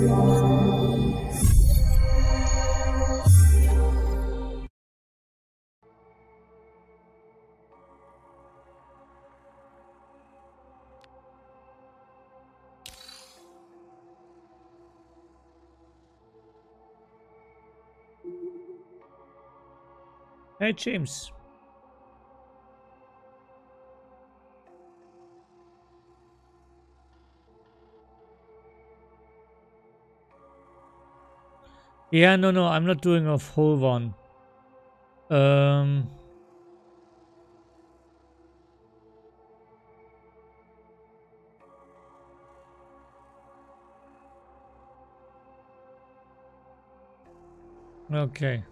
Hey, James. Yeah, no, no, I'm not doing a full one. Um... Okay.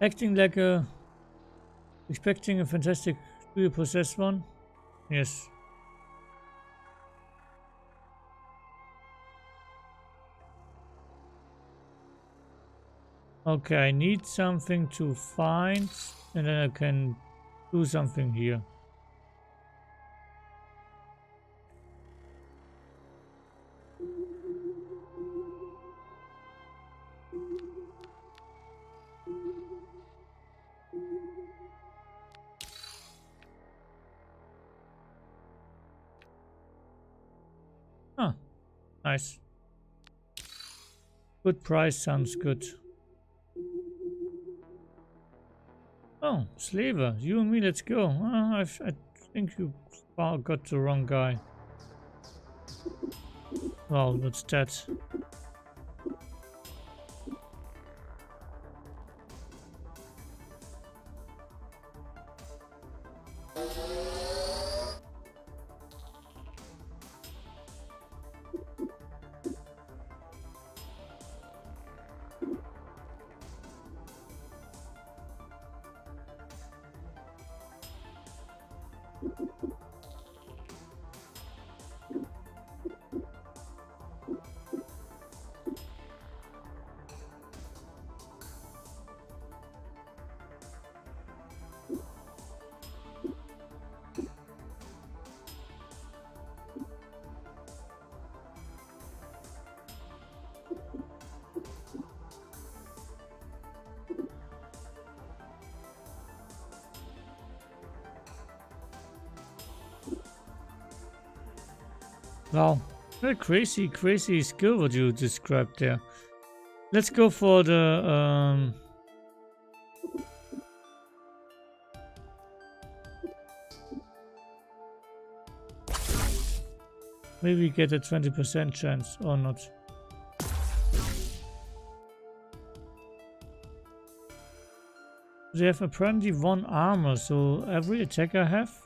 Acting like a... Expecting a fantastic... Do you possess one? Yes. Okay, I need something to find and then I can do something here. Nice. Good price sounds good. Oh, Slaver, you and me, let's go. Uh, i think you got the wrong guy. Well, what's that? Wow, very crazy, crazy skill what you described there. Let's go for the um, Maybe get a 20% chance or not. They have apparently one armor, so every attack I have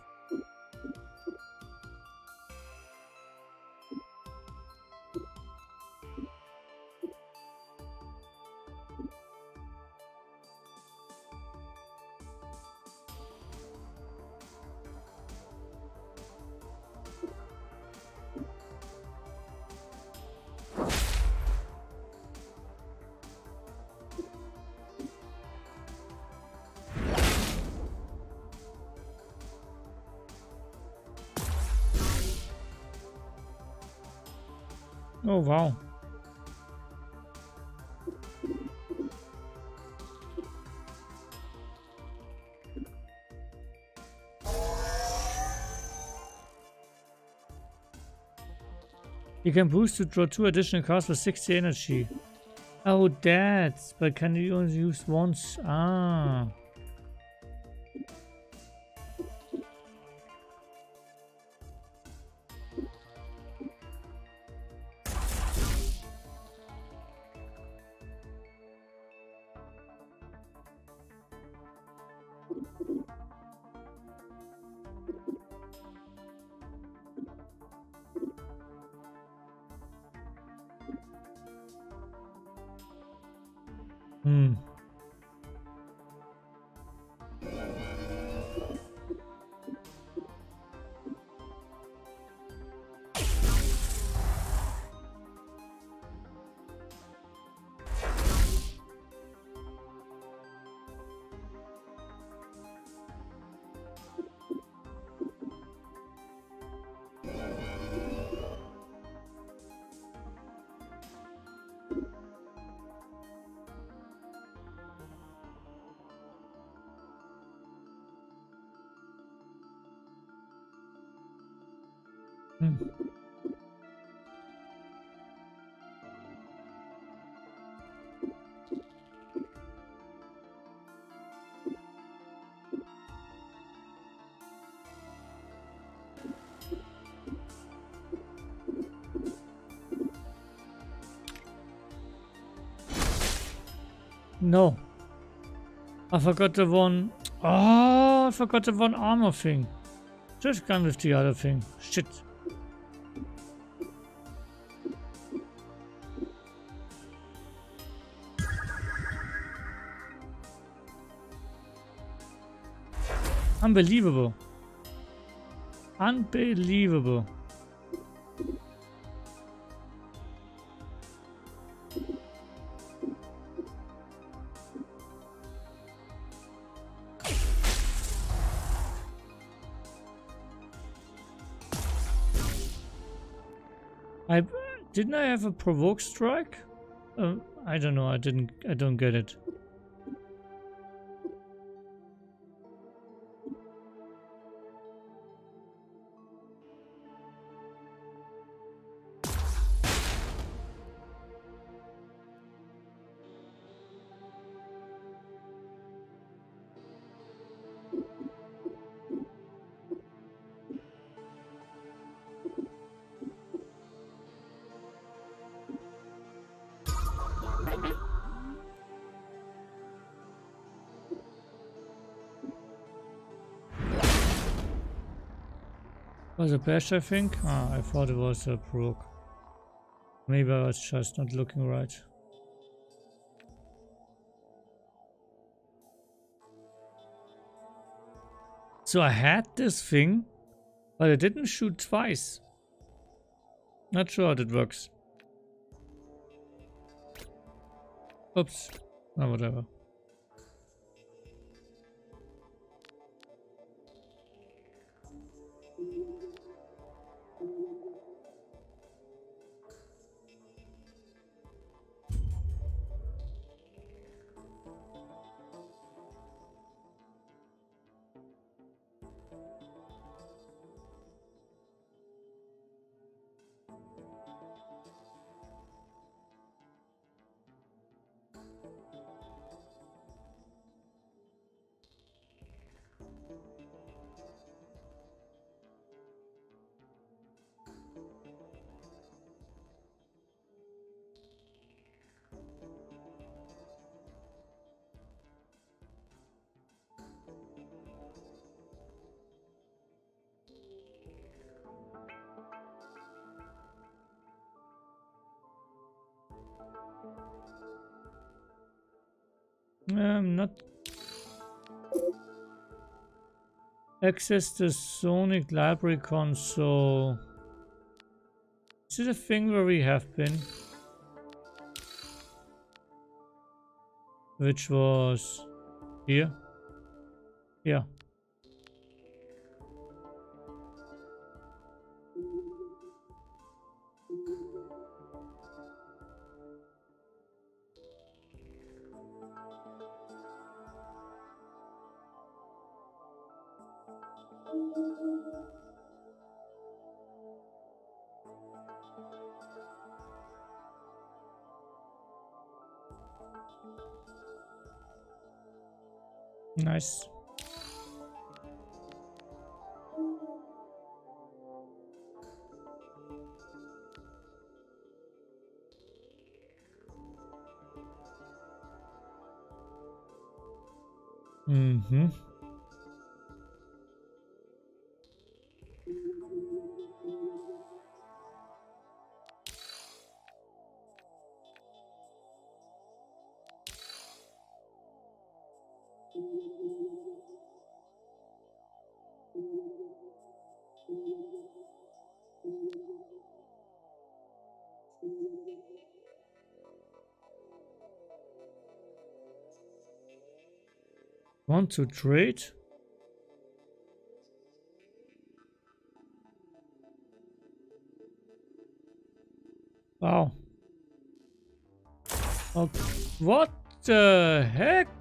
You can boost to draw two additional cards for 60 energy. Oh, that. But can you only use once? Ah. No. I forgot the one. Oh, I forgot the one armor thing. Just gone with the other thing. Shit. Unbelievable. Unbelievable. Didn't I have a provoke strike? Uh, I don't know. I didn't. I don't get it. Was a bash, I think? Ah, I thought it was a brook. Maybe I was just not looking right. So I had this thing, but I didn't shoot twice. Not sure how that works. Oops. Oh, whatever. Um, not access the Sonic Library console. Is it a thing where we have been? Which was here? Yeah. Nice. Mm-hmm. Want to trade? Wow. Okay. What the heck?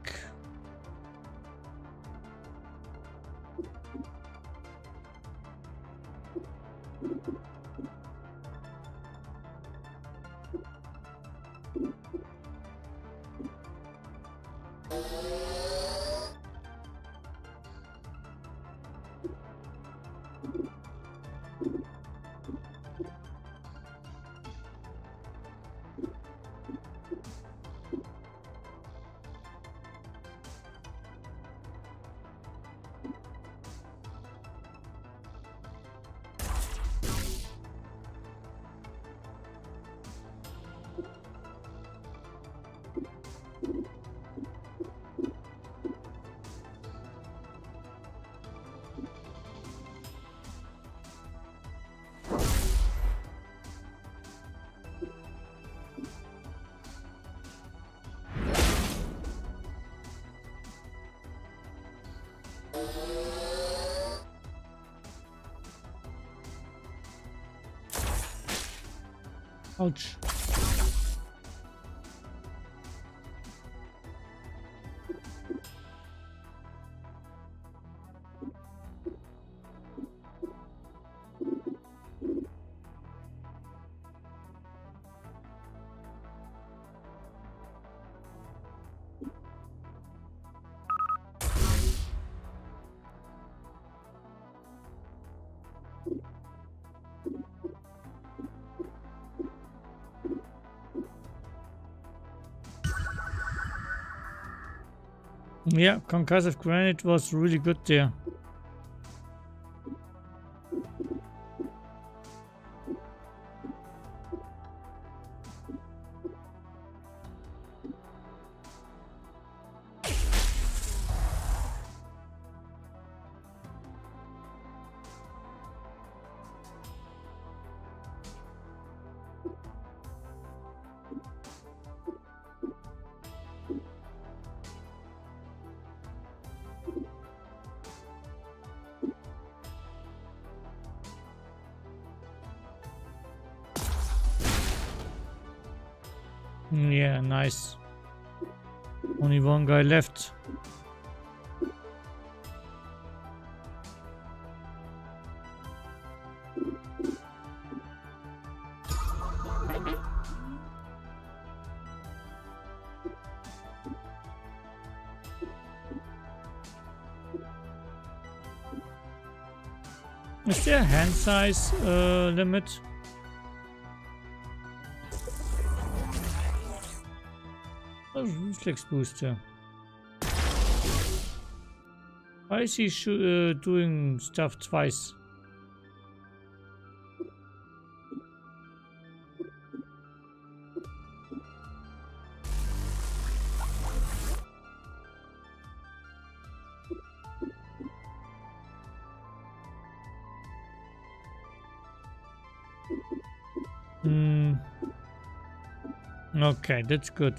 Ouch. Yeah, concussive grenade was really good there. Yeah, nice. Only one guy left. Is there a hand size uh, limit? Oh, reflex booster. Why is he uh, doing stuff twice? Hmm. Okay, that's good.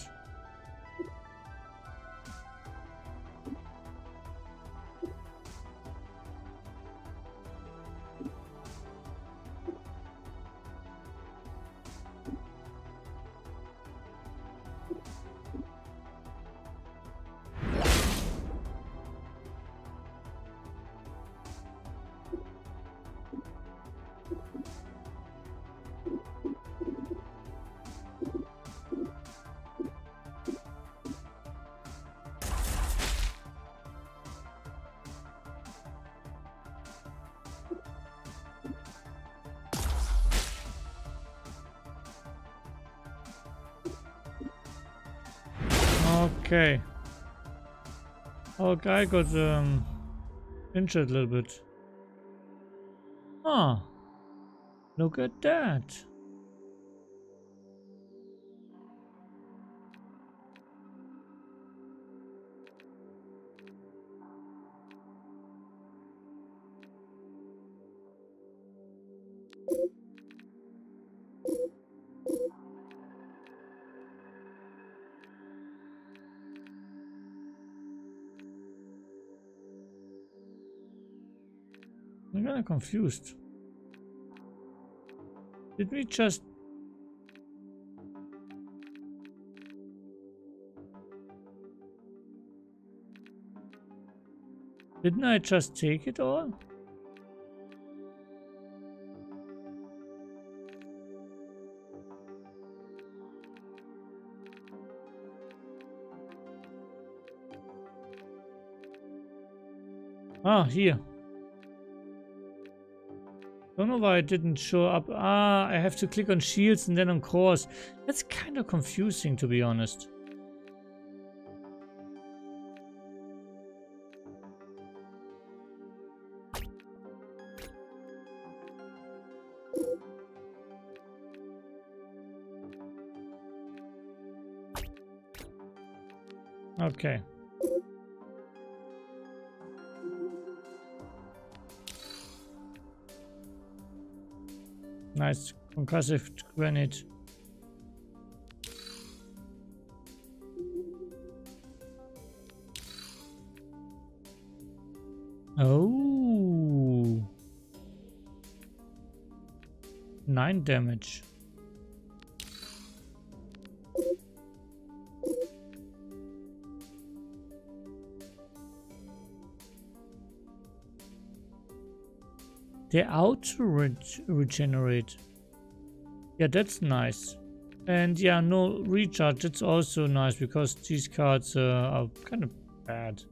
Okay. Our guy got um, injured a little bit. Ah, look at that. I'm kinda confused. Did we just... Didn't I just take it all? Ah, here. Don't know why it didn't show up. Ah, I have to click on shields and then on cores. That's kind of confusing, to be honest. Okay. Nice concussive grenade. Oh. Nine damage. They auto -re regenerate. Yeah, that's nice. And yeah, no recharge, that's also nice because these cards uh, are kind of bad.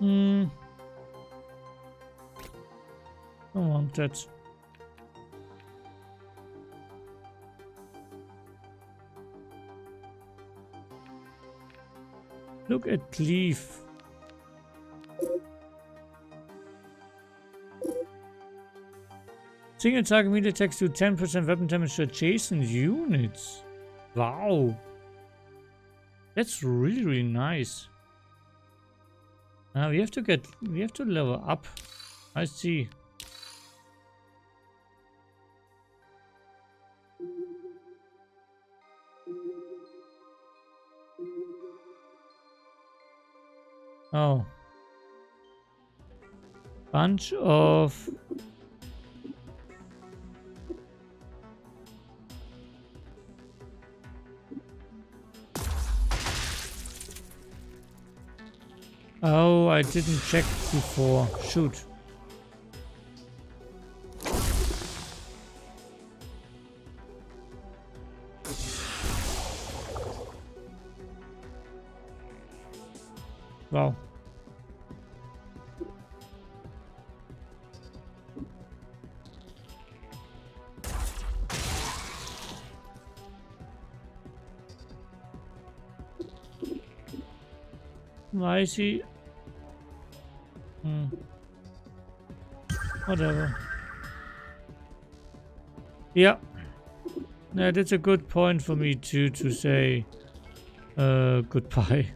Hmm. I want that. Look at Leaf. Single target melee attacks do 10% weapon damage to adjacent units. Wow. That's really, really nice. Uh, we have to get, we have to level up. I see. Oh. Bunch of Oh, I didn't check before. Shoot. Wow. Why is he Hmm. Whatever. Yeah. Yeah, that's a good point for me too to say uh, goodbye.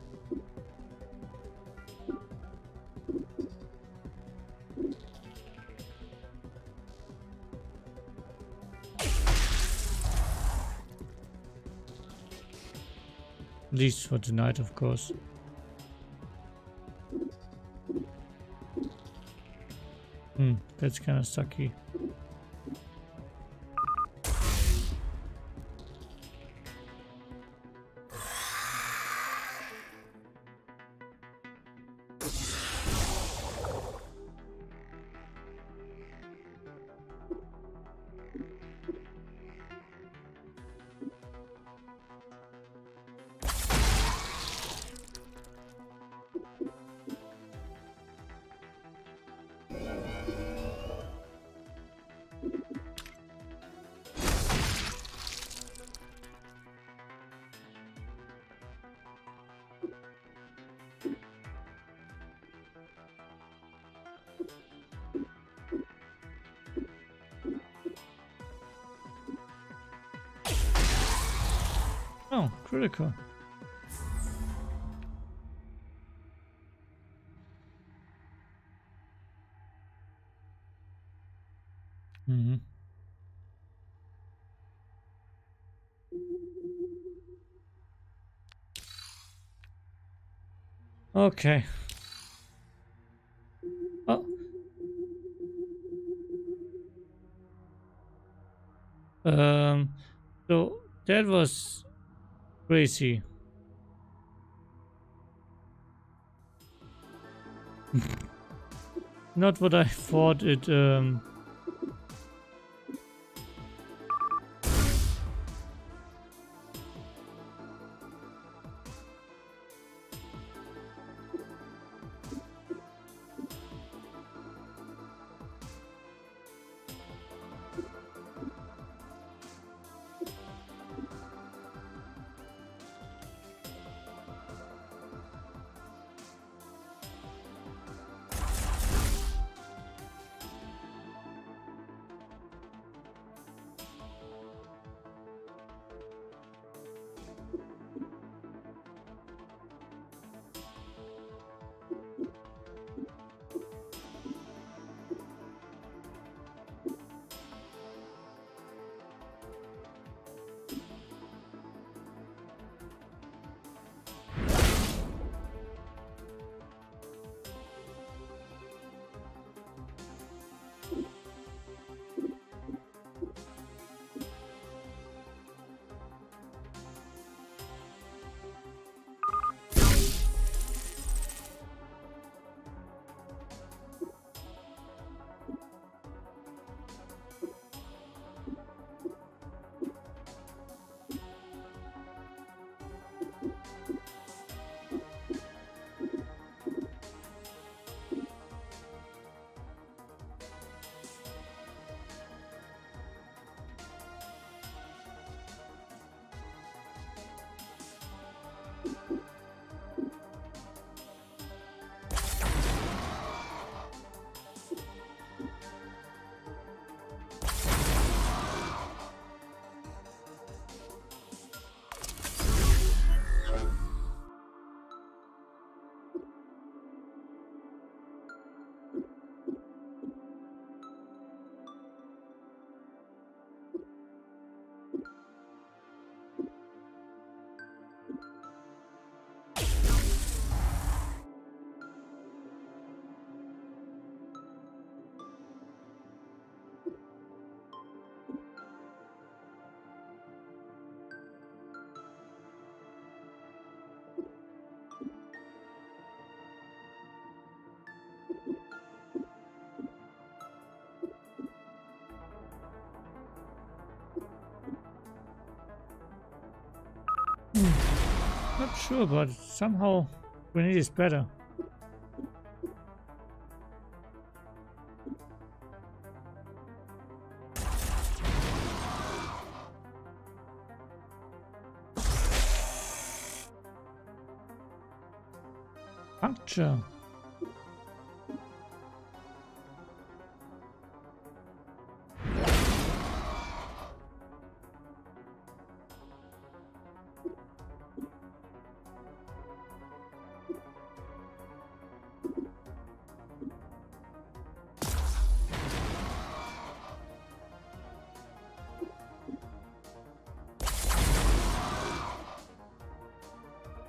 At least for tonight, of course. That's kind of sucky. Critical. Mm hmm Okay. Oh. Um, so that was Crazy. Not what I thought it um sure, but somehow grenade is better.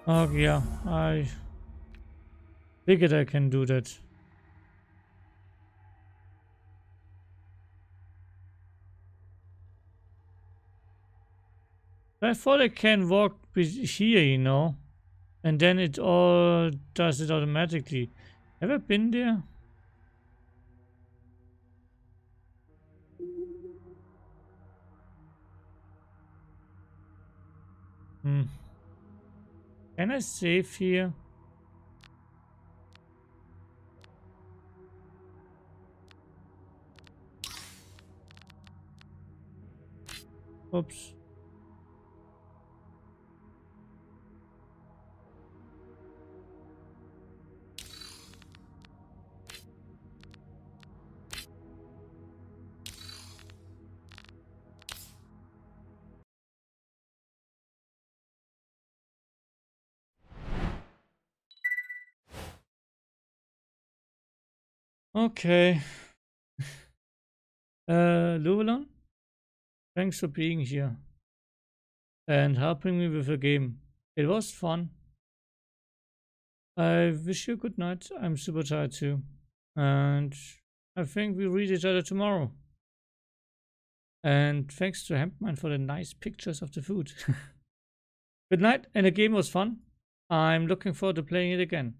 Oh yeah, I figured I can do that. I thought I can walk here, you know, and then it all does it automatically. Ever been there? Hmm. Can I save here? Oops. Okay. Uh, Llewellyn, thanks for being here and helping me with the game. It was fun. I wish you good night. I'm super tired too. And I think we read each other tomorrow. And thanks to Hempman for the nice pictures of the food. good night, and the game was fun. I'm looking forward to playing it again.